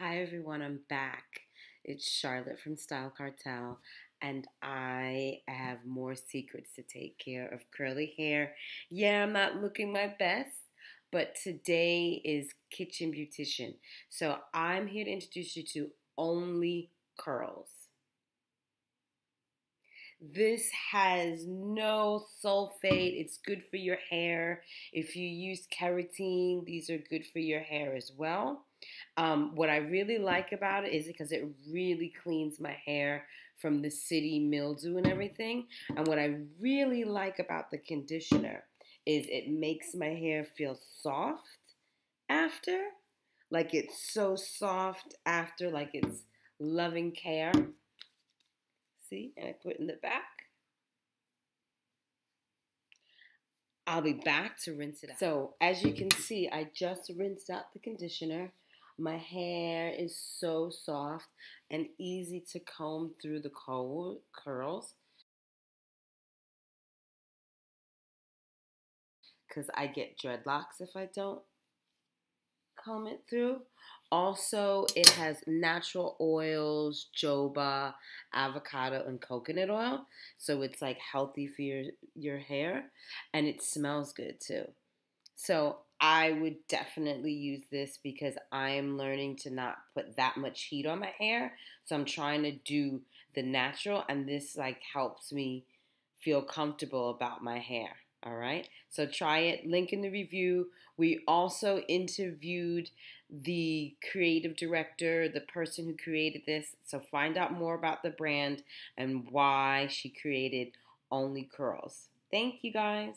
Hi everyone, I'm back. It's Charlotte from Style Cartel, and I have more secrets to take care of curly hair. Yeah, I'm not looking my best, but today is Kitchen Beautician. So I'm here to introduce you to Only Curls. This has no sulfate. It's good for your hair. If you use keratin, these are good for your hair as well. Um, what I really like about it is because it really cleans my hair from the city mildew and everything. And what I really like about the conditioner is it makes my hair feel soft after. Like it's so soft after, like it's loving care. See, and I put in the back. I'll be back to rinse it out. So as you can see, I just rinsed out the conditioner. My hair is so soft and easy to comb through the curls. Because I get dreadlocks if I don't comb it through. Also, it has natural oils, jojoba, avocado, and coconut oil. So it's like healthy for your, your hair. And it smells good too. So I would definitely use this because I'm learning to not put that much heat on my hair. So I'm trying to do the natural, and this like helps me feel comfortable about my hair. All right, so try it. Link in the review. We also interviewed the creative director, the person who created this. So find out more about the brand and why she created Only Curls. Thank you guys.